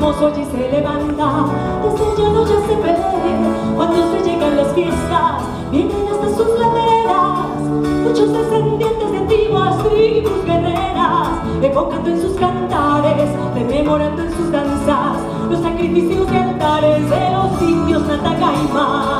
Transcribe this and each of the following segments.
hermoso allí se levanta, desde llano ya se ve, cuando se llegan las fiestas, vienen hasta sus laderas, muchos descendientes de antiguas tribus guerreras, evocando en sus cantares, rememorando en sus danzas, los sacrificios y altares de los indios Natagaimas.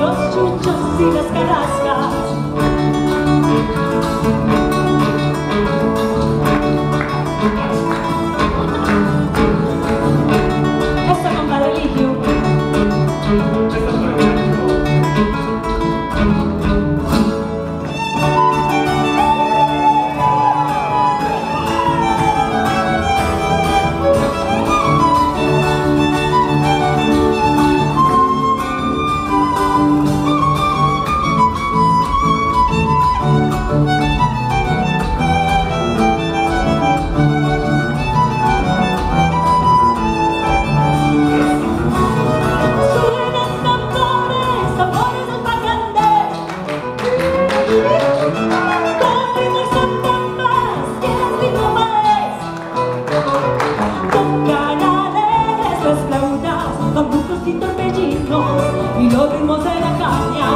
en los parajes, los de la caña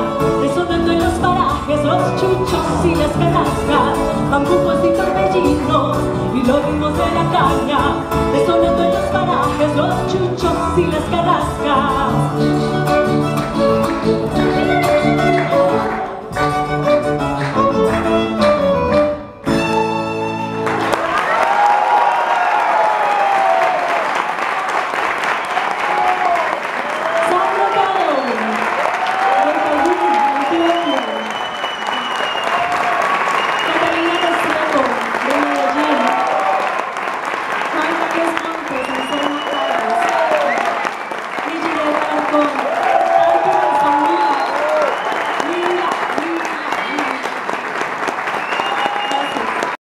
resonando en los parajes los chuchos y las carrascas bambucos y